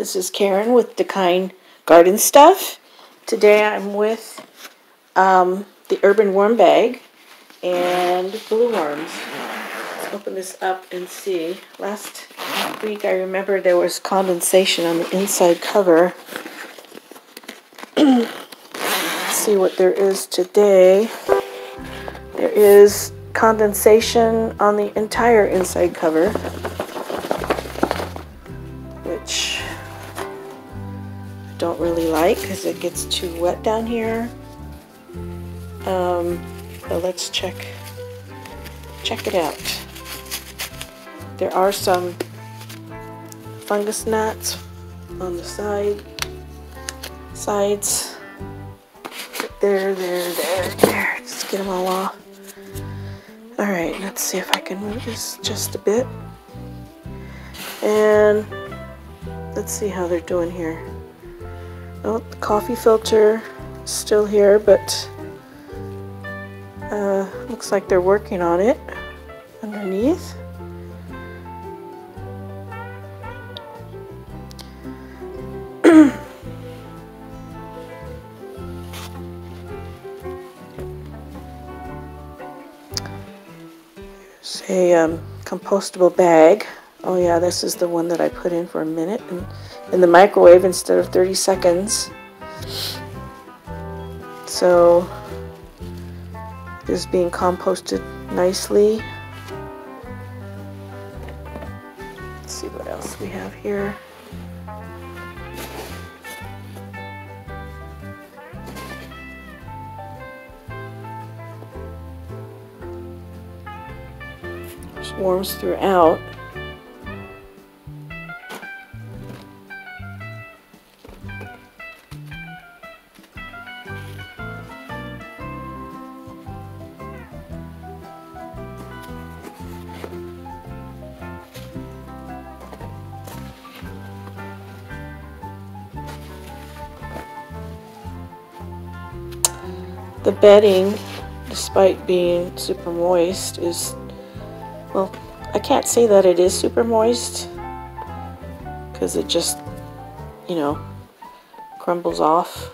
This is Karen with Da Kine Garden Stuff. Today I'm with um, the Urban Worm Bag and Blue worms. Let's open this up and see. Last week I remember there was condensation on the inside cover. see what there is today. There is condensation on the entire inside cover. Like because it gets too wet down here. Um, let's check check it out. There are some fungus gnats on the side sides. There, there, there, there. Just get them all off. All right, let's see if I can move this just a bit. And let's see how they're doing here. Oh, the coffee filter still here, but uh, looks like they're working on it underneath. There's a um, compostable bag. Oh yeah, this is the one that I put in for a minute. And in the microwave instead of 30 seconds. So this is being composted nicely. Let's see what else we have here. Worms throughout. The bedding, despite being super moist, is, well, I can't say that it is super moist because it just, you know, crumbles off.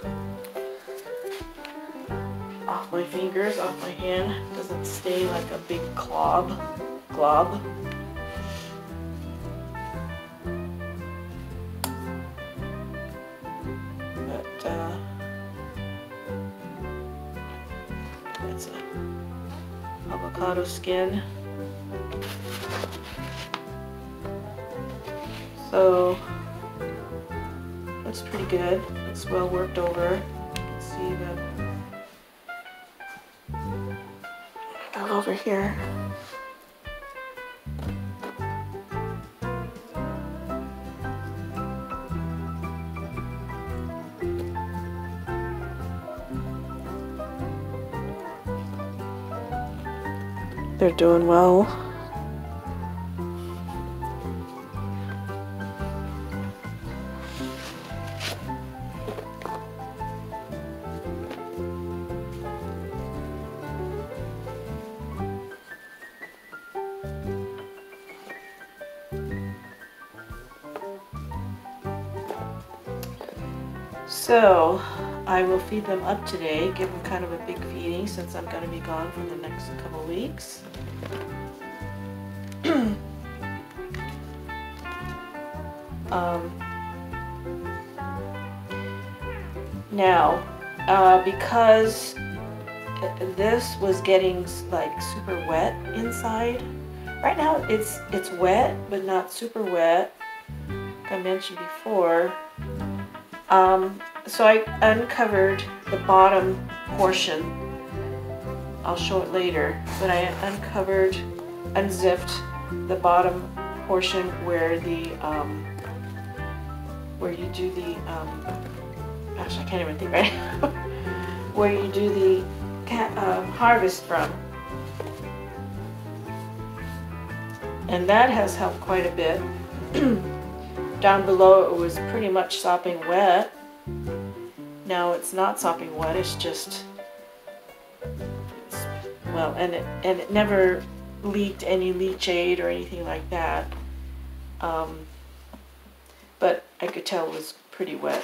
Off my fingers, off my hand, doesn't stay like a big glob, glob. Avocado skin. So that's pretty good. It's well worked over. see the go over here. They're doing well. So, I will feed them up today, give them kind of a big feeding since I'm going to be gone for the next couple weeks. um, now, uh, because this was getting like super wet inside, right now it's it's wet but not super wet, like I mentioned before. Um, so I uncovered the bottom portion. I'll show it later, but I uncovered, unzipped the bottom portion where the, um, where you do the, um, gosh, I can't even think right now, where you do the uh, harvest from. And that has helped quite a bit. Down below it was pretty much sopping wet. Now it's not sopping wet, it's just, it's, well, and it, and it never leaked any leachate or anything like that. Um, but I could tell it was pretty wet.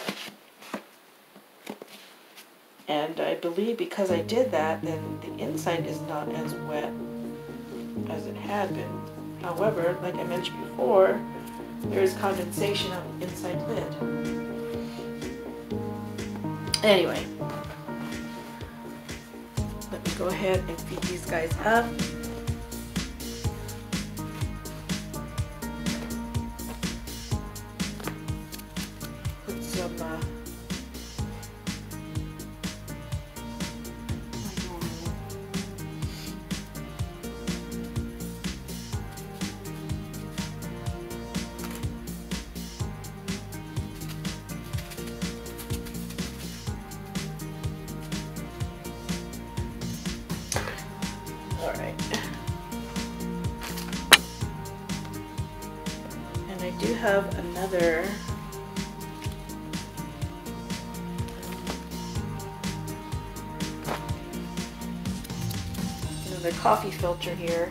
And I believe because I did that, then the inside is not as wet as it had been. However, like I mentioned before, there is condensation on the inside lid. Anyway, let me go ahead and feed these guys up. Do have another another coffee filter here.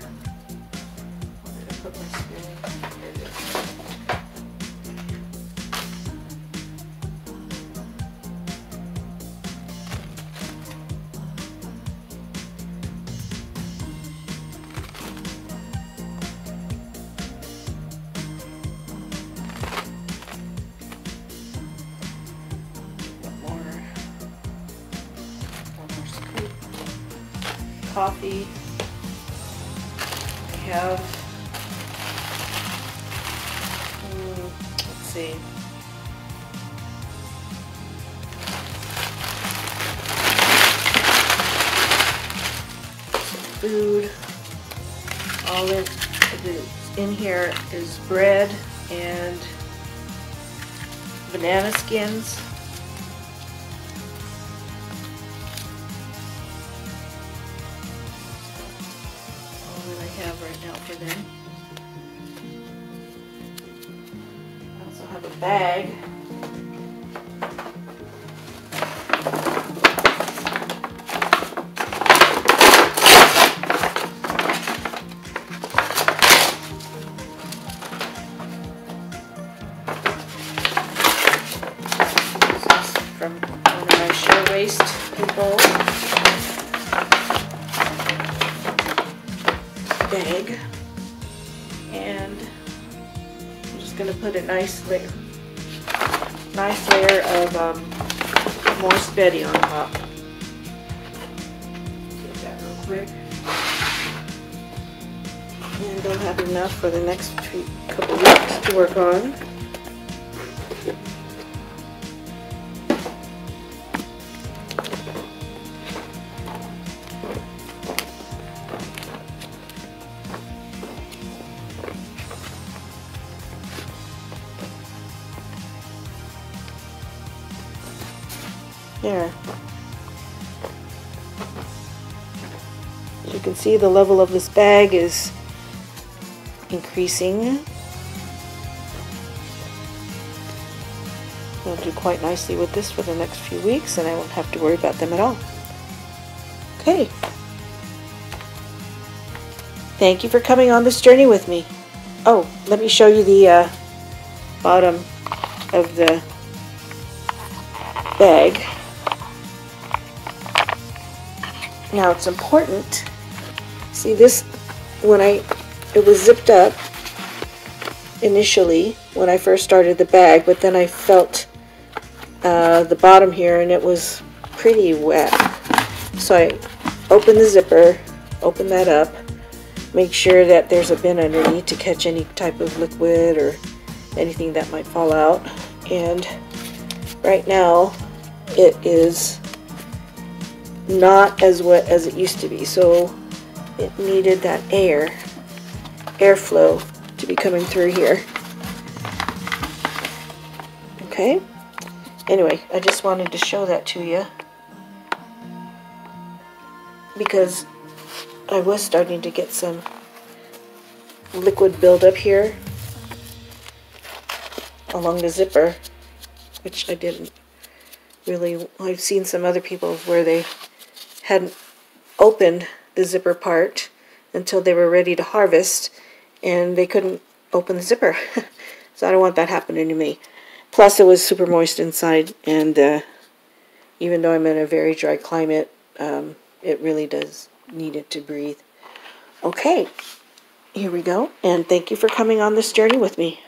Coffee. I have, mm, let's see, food. All in, in here is bread and banana skins. For them. I also have a bag. Bag and I'm just going to put a nice layer, nice layer of um, more spetty on top. Get that real quick. And I'll have enough for the next couple weeks to work on. There. As you can see, the level of this bag is increasing. I'll do quite nicely with this for the next few weeks and I won't have to worry about them at all. Okay. Thank you for coming on this journey with me. Oh, let me show you the uh, bottom of the bag. Now it's important, see this, when I, it was zipped up initially when I first started the bag, but then I felt uh, the bottom here and it was pretty wet. So I open the zipper, open that up, make sure that there's a bin underneath to catch any type of liquid or anything that might fall out. And right now it is not as wet as it used to be. So it needed that air, airflow to be coming through here. Okay. Anyway, I just wanted to show that to you because I was starting to get some liquid buildup here along the zipper, which I didn't really, I've seen some other people where they hadn't opened the zipper part until they were ready to harvest and they couldn't open the zipper. So I don't want that happening to me. Plus, it was super moist inside, and uh, even though I'm in a very dry climate, um, it really does need it to breathe. Okay, here we go, and thank you for coming on this journey with me.